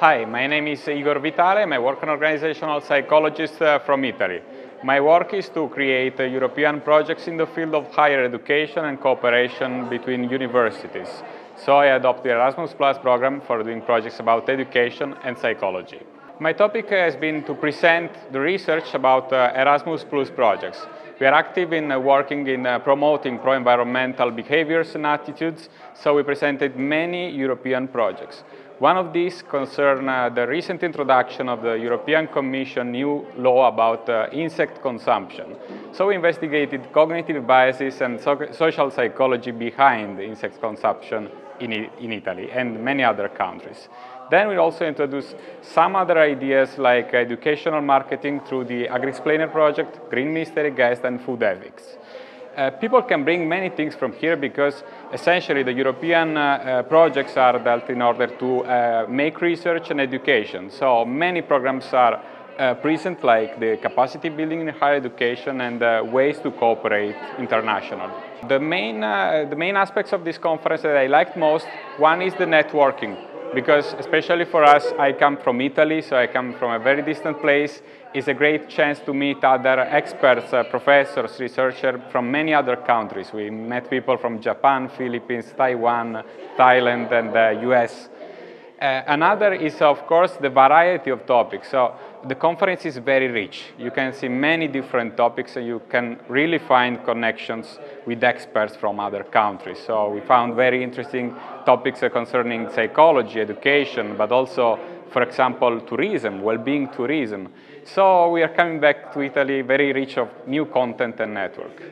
Hi, my name is Igor Vitale. I'm a work and organizational psychologist uh, from Italy. My work is to create uh, European projects in the field of higher education and cooperation between universities. So I adopt the Erasmus Plus program for doing projects about education and psychology. My topic has been to present the research about uh, Erasmus Plus projects. We are active in uh, working in uh, promoting pro-environmental behaviors and attitudes, so we presented many European projects. One of these concerned uh, the recent introduction of the European Commission new law about uh, insect consumption. So we investigated cognitive biases and so social psychology behind insect consumption in, in Italy and many other countries. Then we also introduced some other ideas like educational marketing through the AgriXplainer project, Green Mystery Guest and food ethics. Uh, people can bring many things from here because essentially the European uh, uh, projects are dealt in order to uh, make research and education. So many programs are uh, present like the capacity building in higher education and uh, ways to cooperate internationally. The main, the main aspects of this conference that I liked most, one is the networking because especially for us, I come from Italy, so I come from a very distant place. It's a great chance to meet other experts, uh, professors, researchers from many other countries. We met people from Japan, Philippines, Taiwan, Thailand, and the US. Uh, another is, of course, the variety of topics. So the conference is very rich. You can see many different topics and you can really find connections with experts from other countries. So we found very interesting topics concerning psychology, education, but also, for example, tourism, well-being tourism. So we are coming back to Italy very rich of new content and network.